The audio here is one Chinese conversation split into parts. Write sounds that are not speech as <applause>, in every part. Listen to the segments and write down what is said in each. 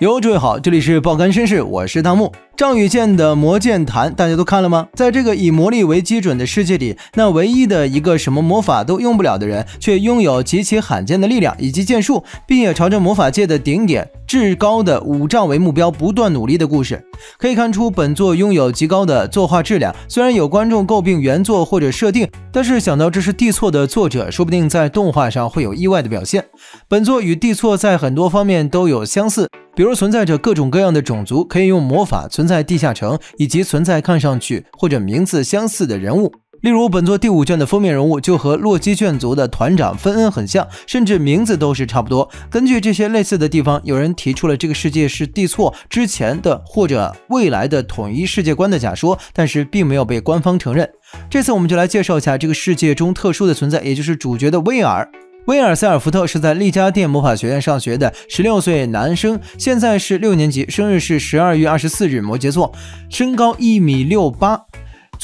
哟，诸位好，这里是爆肝绅士，我是汤木。张雨剑的《魔剑坛》大家都看了吗？在这个以魔力为基准的世界里，那唯一的一个什么魔法都用不了的人，却拥有极其罕见的力量以及剑术，并且朝着魔法界的顶点至高的五丈为目标不断努力的故事。可以看出，本作拥有极高的作画质量。虽然有观众诟病原作或者设定，但是想到这是地错的作者，说不定在动画上会有意外的表现。本作与地错在很多方面都有相似。比如存在着各种各样的种族，可以用魔法存在地下城，以及存在看上去或者名字相似的人物。例如，本作第五卷的封面人物就和洛基卷族的团长芬恩很像，甚至名字都是差不多。根据这些类似的地方，有人提出了这个世界是地错之前的或者未来的统一世界观的假说，但是并没有被官方承认。这次我们就来介绍一下这个世界中特殊的存在，也就是主角的威尔。威尔·塞尔福特是在利加店魔法学院上学的十六岁男生，现在是六年级，生日是十二月二十四日，摩羯座，身高一米六八。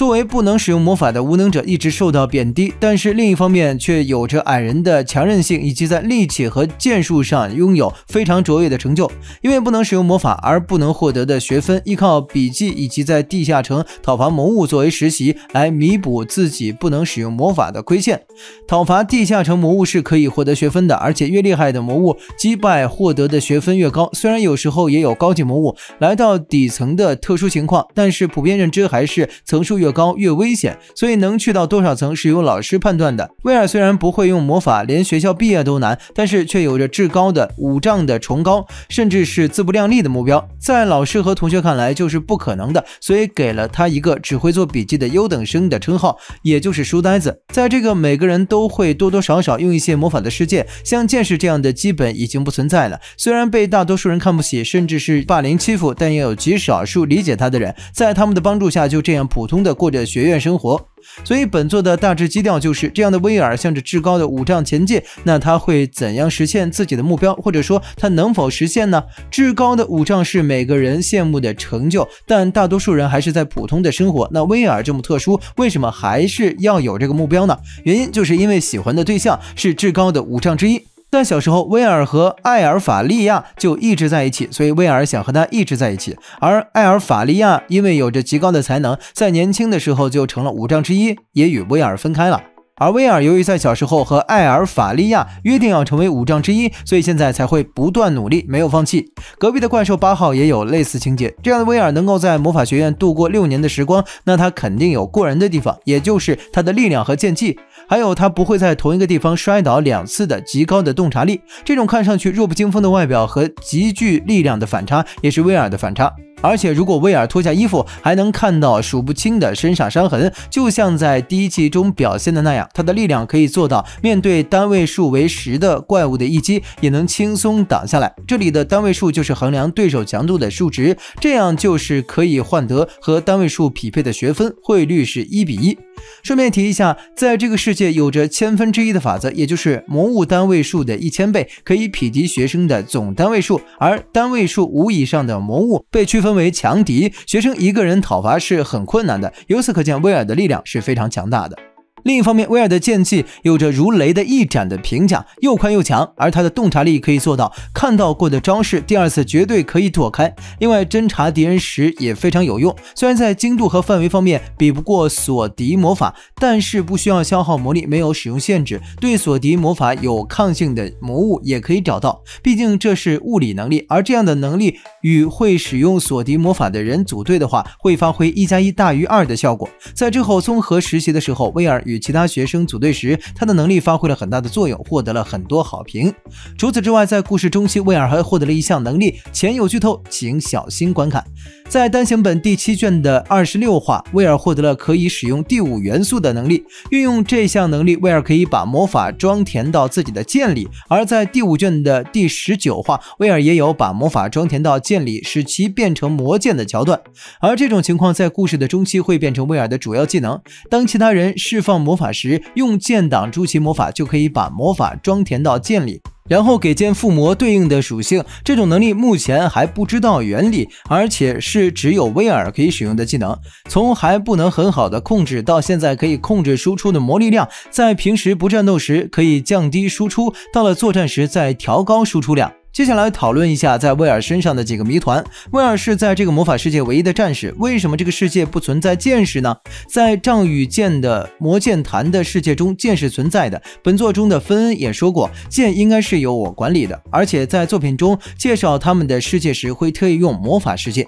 作为不能使用魔法的无能者，一直受到贬低，但是另一方面却有着矮人的强韧性，以及在力气和剑术上拥有非常卓越的成就。因为不能使用魔法而不能获得的学分，依靠笔记以及在地下城讨伐魔物作为实习，来弥补自己不能使用魔法的亏欠。讨伐地下城魔物是可以获得学分的，而且越厉害的魔物击败获得的学分越高。虽然有时候也有高级魔物来到底层的特殊情况，但是普遍认知还是层数。越 <laughs> 高越危险，所以能去到多少层是由老师判断的。威尔虽然不会用魔法，连学校毕业都难，但是却有着至高的五丈的崇高，甚至是自不量力的目标，在老师和同学看来就是不可能的，所以给了他一个只会做笔记的优等生的称号，也就是书呆子。在这个每个人都会多多少少用一些魔法的世界，像剑士这样的基本已经不存在了。虽然被大多数人看不起，甚至是霸凌欺负，但也有极少数理解他的人，在他们的帮助下，就这样普通的。过着学院生活，所以本作的大致基调就是这样的。威尔向着至高的五丈前进，那他会怎样实现自己的目标？或者说他能否实现呢？至高的五丈是每个人羡慕的成就，但大多数人还是在普通的生活。那威尔这么特殊，为什么还是要有这个目标呢？原因就是因为喜欢的对象是至高的五丈之一。但小时候，威尔和艾尔法利亚就一直在一起，所以威尔想和他一直在一起。而艾尔法利亚因为有着极高的才能，在年轻的时候就成了五丈之一，也与威尔分开了。而威尔由于在小时候和艾尔法利亚约定要成为五丈之一，所以现在才会不断努力，没有放弃。隔壁的怪兽八号也有类似情节。这样的威尔能够在魔法学院度过六年的时光，那他肯定有过人的地方，也就是他的力量和剑技，还有他不会在同一个地方摔倒两次的极高的洞察力。这种看上去弱不禁风的外表和极具力量的反差，也是威尔的反差。而且，如果威尔脱下衣服，还能看到数不清的身上伤痕，就像在第一季中表现的那样，他的力量可以做到面对单位数为十的怪物的一击，也能轻松挡下来。这里的单位数就是衡量对手强度的数值，这样就是可以换得和单位数匹配的学分，汇率是一比一。顺便提一下，在这个世界有着千分之一的法则，也就是魔物单位数的一千倍可以匹敌学生的总单位数，而单位数五以上的魔物被区分分为强敌，学生一个人讨伐是很困难的。由此可见，威尔的力量是非常强大的。另一方面，威尔的剑技有着如雷的一斩的评价，又快又强，而他的洞察力可以做到看到过的招式，第二次绝对可以躲开。另外，侦察敌人时也非常有用。虽然在精度和范围方面比不过锁敌魔法，但是不需要消耗魔力，没有使用限制，对锁敌魔法有抗性的魔物也可以找到。毕竟这是物理能力，而这样的能力与会使用锁敌魔法的人组队的话，会发挥一加一大于二的效果。在之后综合实习的时候，威尔。与其他学生组队时，他的能力发挥了很大的作用，获得了很多好评。除此之外，在故事中期，威尔还获得了一项能力，前有剧透，请小心观看。在单行本第七卷的二十六话，威尔获得了可以使用第五元素的能力。运用这项能力，威尔可以把魔法装填到自己的剑里。而在第五卷的第十九话，威尔也有把魔法装填到剑里，使其变成魔剑的桥段。而这种情况在故事的中期会变成威尔的主要技能。当其他人释放魔法时，用剑挡住其魔法，就可以把魔法装填到剑里。然后给剑附魔对应的属性，这种能力目前还不知道原理，而且是只有威尔可以使用的技能。从还不能很好的控制，到现在可以控制输出的魔力量，在平时不战斗时可以降低输出，到了作战时再调高输出量。接下来讨论一下在威尔身上的几个谜团。威尔是在这个魔法世界唯一的战士，为什么这个世界不存在剑士呢？在仗与剑的魔剑坛的世界中，剑是存在的。本作中的芬恩也说过，剑应该是由我管理的，而且在作品中介绍他们的世界时，会特意用魔法世界。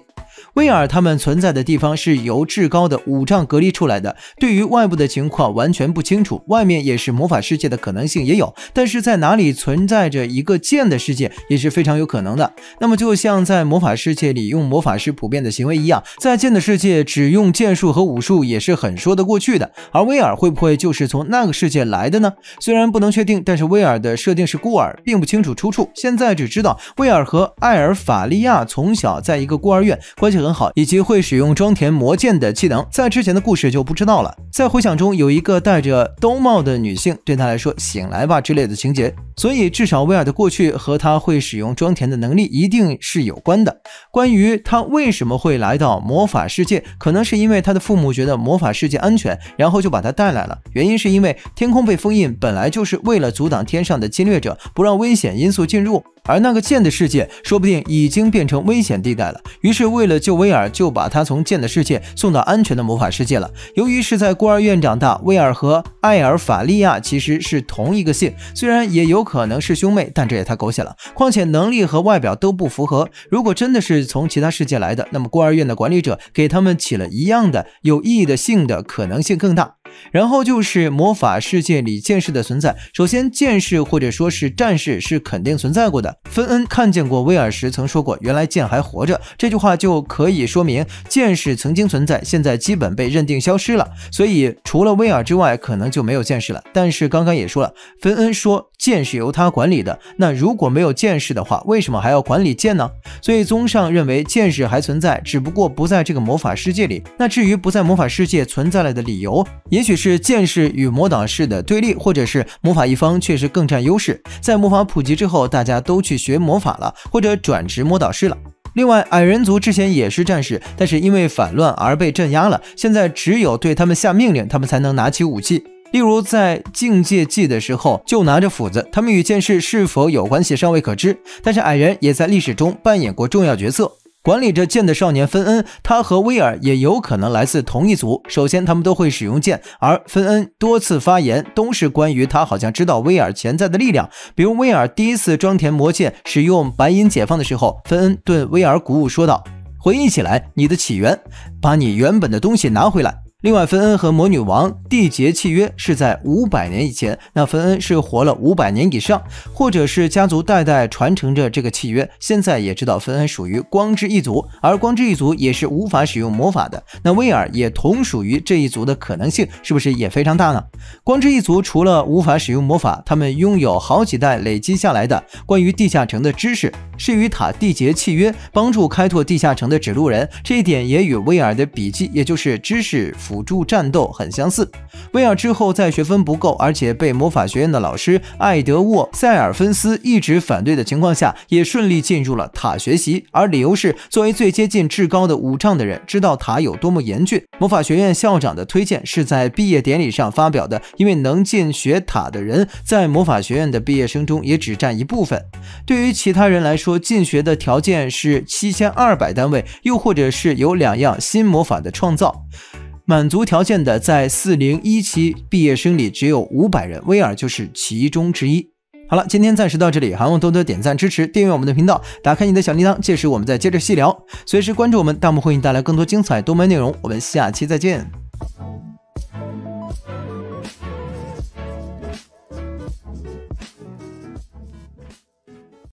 威尔他们存在的地方是由至高的五丈隔离出来的，对于外部的情况完全不清楚。外面也是魔法世界的可能性也有，但是在哪里存在着一个剑的世界也是非常有可能的。那么就像在魔法世界里用魔法师普遍的行为一样，在剑的世界只用剑术和武术也是很说得过去的。而威尔会不会就是从那个世界来的呢？虽然不能确定，但是威尔的设定是孤儿，并不清楚出处。现在只知道威尔和艾尔法利亚从小在一个孤儿院，关系。很好，以及会使用装填魔剑的技能，在之前的故事就不知道了。在回想中，有一个戴着兜帽的女性对他来说“醒来吧”之类的情节，所以至少威尔的过去和他会使用装填的能力一定是有关的。关于他为什么会来到魔法世界，可能是因为他的父母觉得魔法世界安全，然后就把他带来了。原因是因为天空被封印，本来就是为了阻挡天上的侵略者，不让危险因素进入。而那个剑的世界，说不定已经变成危险地带了。于是，为了救威尔，就把他从剑的世界送到安全的魔法世界了。由于是在孤儿院长大，威尔和艾尔法利亚其实是同一个姓，虽然也有可能是兄妹，但这也太狗血了。况且能力和外表都不符合。如果真的是从其他世界来的，那么孤儿院的管理者给他们起了一样的有意义的姓的可能性更大。然后就是魔法世界里剑士的存在。首先，剑士或者说是战士是肯定存在过的。芬恩看见过威尔时曾说过：“原来剑还活着。”这句话就可以说明剑士曾经存在，现在基本被认定消失了。所以除了威尔之外，可能就没有剑士了。但是刚刚也说了，芬恩说剑是由他管理的。那如果没有剑士的话，为什么还要管理剑呢？所以综上认为剑士还存在，只不过不在这个魔法世界里。那至于不在魔法世界存在了的理由，也。许是剑士与魔导士的对立，或者是魔法一方确实更占优势。在魔法普及之后，大家都去学魔法了，或者转职魔导士了。另外，矮人族之前也是战士，但是因为反乱而被镇压了。现在只有对他们下命令，他们才能拿起武器。例如在境界季的时候，就拿着斧子。他们与剑士是否有关系尚未可知，但是矮人也在历史中扮演过重要角色。管理着剑的少年芬恩，他和威尔也有可能来自同一族。首先，他们都会使用剑，而芬恩多次发言都是关于他好像知道威尔潜在的力量。比如，威尔第一次装填魔剑使用白银解放的时候，芬恩对威尔鼓舞说道：“回忆起来你的起源，把你原本的东西拿回来。”另外，芬恩和魔女王缔结契约是在五百年以前，那芬恩是活了五百年以上，或者是家族代代传承着这个契约。现在也知道芬恩属于光之一族，而光之一族也是无法使用魔法的。那威尔也同属于这一族的可能性是不是也非常大呢？光之一族除了无法使用魔法，他们拥有好几代累积下来的关于地下城的知识，是与塔缔结契约，帮助开拓地下城的指路人。这一点也与威尔的笔记，也就是知识。辅助战斗很相似。威尔之后在学分不够，而且被魔法学院的老师艾德沃·塞尔芬斯一直反对的情况下，也顺利进入了塔学习。而理由是，作为最接近至高的五丈的人，知道塔有多么严峻。魔法学院校长的推荐是在毕业典礼上发表的，因为能进学塔的人在魔法学院的毕业生中也只占一部分。对于其他人来说，进学的条件是七千二百单位，又或者是有两样新魔法的创造。满足条件的，在四零一期毕业生里只有五百人，威尔就是其中之一。好了，今天暂时到这里，还望多多点赞支持，订阅我们的频道，打开你的小铃铛，届时我们再接着细聊。随时关注我们，弹幕会给你带来更多精彩动漫内容。我们下期再见。